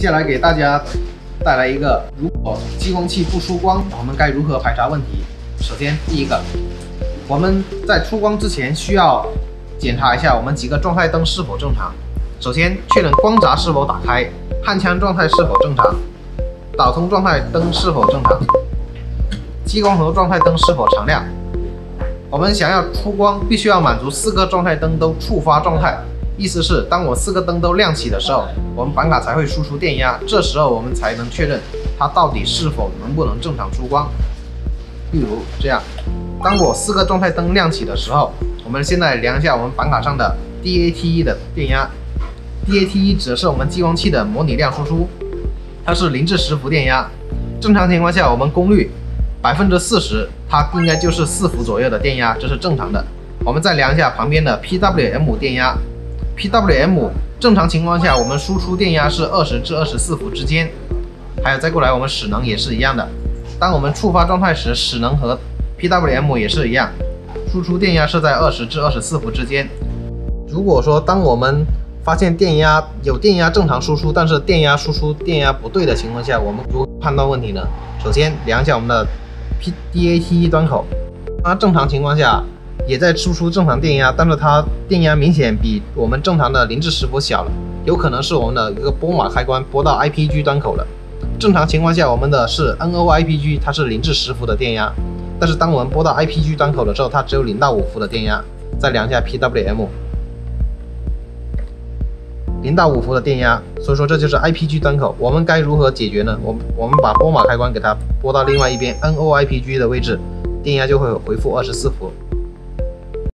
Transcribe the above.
接下来给大家带来一个，如果激光器不出光，我们该如何排查问题？首先，第一个，我们在出光之前需要检查一下我们几个状态灯是否正常。首先，确认光闸是否打开，焊枪状态是否正常，导通状态灯是否正常，激光头状态灯是否常亮。我们想要出光，必须要满足四个状态灯都触发状态。意思是，当我四个灯都亮起的时候，我们板卡才会输出电压，这时候我们才能确认它到底是否能不能正常出光。例如这样，当我四个状态灯亮起的时候，我们现在量一下我们板卡上的 DATE 的电压。DATE 指的是我们激光器的模拟量输出，它是零至十伏电压。正常情况下，我们功率百分之四十，它应该就是四伏左右的电压，这是正常的。我们再量一下旁边的 PWM 电压。PWM 正常情况下，我们输出电压是二十至二十四伏之间。还有再过来，我们使能也是一样的。当我们触发状态时，使能和 PWM 也是一样，输出电压是在二十至二十四伏之间。如果说当我们发现电压有电压正常输出，但是电压输出电压不对的情况下，我们如何判断问题呢？首先量一下我们的 PDAT 端口，它正常情况下。也在输出正常电压，但是它电压明显比我们正常的零至十伏小了，有可能是我们的一个拨码开关拨到 IPG 端口了。正常情况下，我们的是 NOIPG，它是零至十伏的电压，但是当我们拨到 IPG 端口的时候，它只有零到五伏的电压。再量一下 PWM，零到五伏的电压，所以说这就是 IPG 端口。我们该如何解决呢？我我们把拨码开关给它拨到另外一边 NOIPG 的位置，电压就会恢复二十四伏。